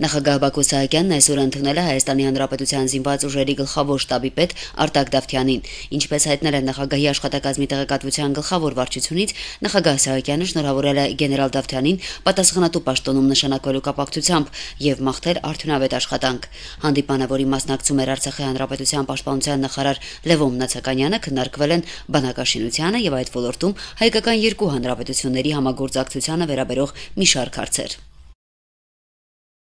Նախագահ Բակո Սահակյանն այսօր ընդունել է Հայաստանի Հանրապետության զինված ուժերի գլխավոր շտաբի պետ Արտակ Դավթյանին։ Ինչպես հայտնել է նախագահի աշխատակազմի տեղեկատվության գլխավոր վարչությունից, նախագահ Սահակյանը շնորհավորել է գեներալ Դավթյանին պատասխանատու պաշտոնում նշանակվելու կապակցությամբ եւ մաղթել արդյունավետ աշխատանք։ Հանդիպանը, որի մասնակցում էր Արցախի Հանրապետության պաշտպանության նախարար Լևոն Նացականյանը, քննարկվել են բանակաշինությանը եւ այդ ոլորտում հայկական երկու հանրապետությունների համագործակցությանը վերաբերող մի շարք հարցեր։